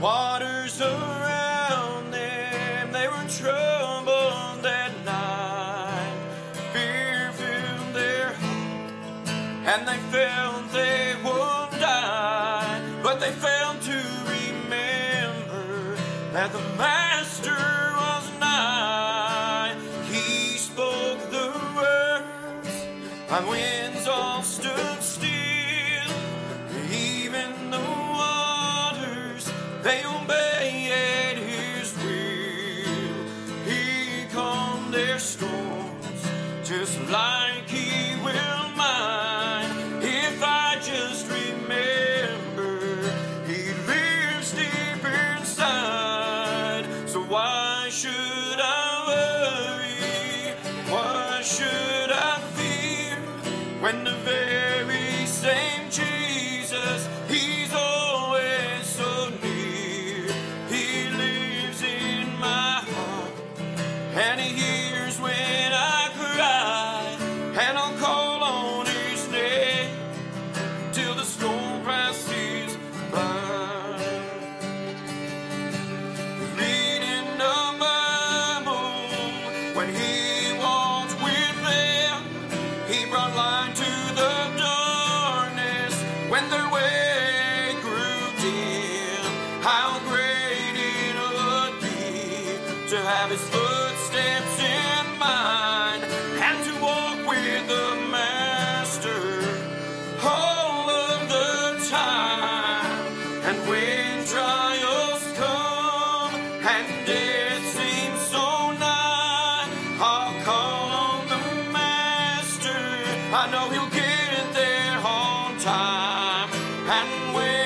waters around them. They were troubled that night. Fear filled their heart, and they felt they would die. But they failed to remember that the Master was nigh. He spoke the words, and winds all stood still. They obeyed His will. He calmed their storms, just like He will mine. If I just remember, He lives deep inside. So why should I worry? Why should I fear when the very have his footsteps in mine and to walk with the Master all of the time. And when trials come and death seems so nigh, I'll call on the Master. I know he'll get there on time. And when